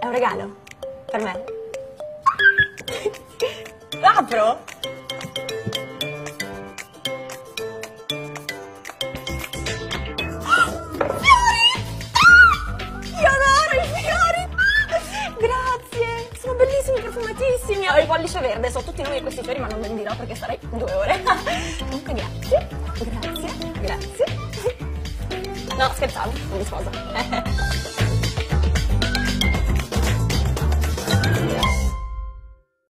È un regalo per me. Ah, L'apro? Fiori! Io adoro i fiori! Ah! Grazie! Sono bellissimi, profumatissimi! Ho il pollice verde, so tutti i nomi di questi fiori, ma non ve li dirò perché sarei due ore. Comunque grazie, grazie, grazie. No, scherzavo, non mi sposo.